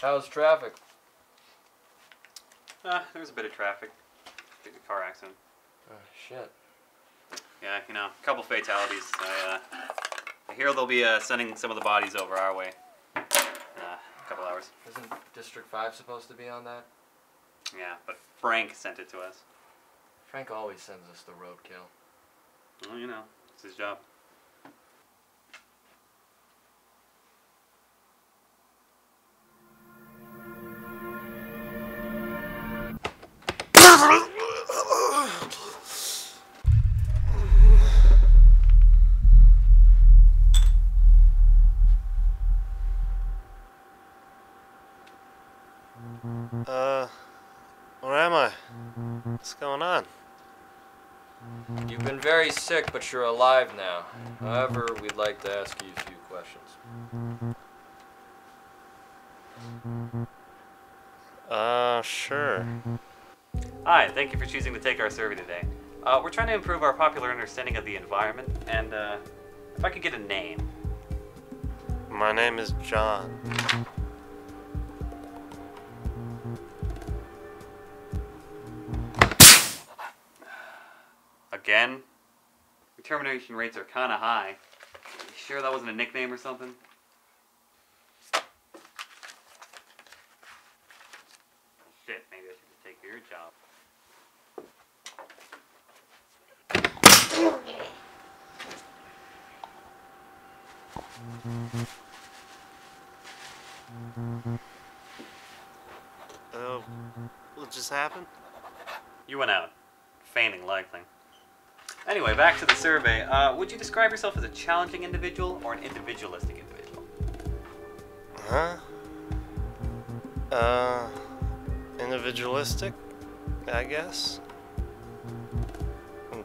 How's traffic? Uh, there was a bit of traffic. Big car accident. Oh, shit. Yeah, you know, a couple fatalities. I, uh, I hear they'll be uh, sending some of the bodies over our way. Uh, a couple hours. Isn't District 5 supposed to be on that? Yeah, but Frank sent it to us. Frank always sends us the roadkill. Well, you know, it's his job. Uh, where am I? What's going on? You've been very sick, but you're alive now. However, we'd like to ask you a few questions. Uh, sure. Hi, thank you for choosing to take our survey today. Uh, we're trying to improve our popular understanding of the environment, and uh, if I could get a name. My name is John. Again? Termination rates are kind of high. You sure that wasn't a nickname or something? Shit, maybe I should just take your job. Uh, what just happened? You went out, feigning likely. Anyway, back to the survey. Uh, would you describe yourself as a challenging individual or an individualistic individual? Huh? Uh, individualistic, I guess. Hmm.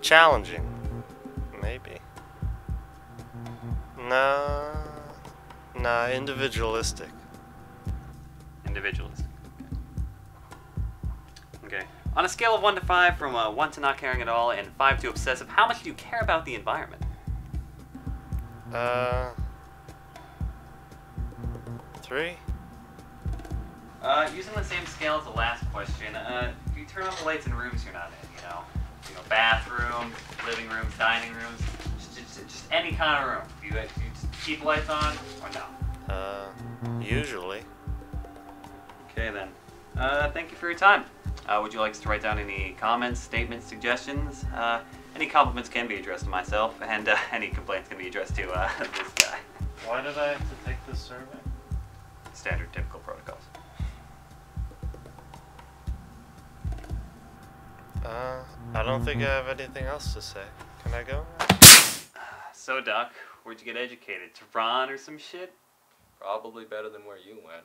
Challenging, maybe. Nah, nah, individualistic. Individualistic. On a scale of 1 to 5, from uh, 1 to not caring at all and 5 to obsessive, how much do you care about the environment? Uh, three. Uh, using the same scale as the last question, uh, do you turn off the lights in rooms you're not in? You know, you know, bathrooms, living rooms, dining rooms, just, just, just any kind of room. Do you, do you just keep lights on or no? Uh, usually. Okay then. Uh, thank you for your time. Uh, would you like us to write down any comments, statements, suggestions? Uh, any compliments can be addressed to myself, and uh, any complaints can be addressed to uh, this guy. Why did I have to take this survey? Standard, typical protocols. Uh, I don't think I have anything else to say. Can I go? So, Doc, where'd you get educated? Tehran or some shit? Probably better than where you went.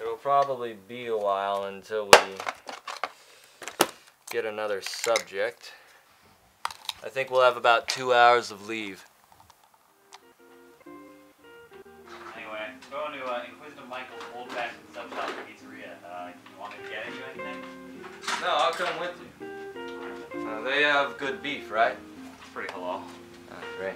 It'll probably be a while until we get another subject. I think we'll have about two hours of leave. Anyway, going to uh, Inquisitive Michael's Old Fashioned Sub Shop Pizzeria. Uh, you want me to get you anything? No, I'll come with you. Uh, they have good beef, right? It's pretty halal. Ah, great.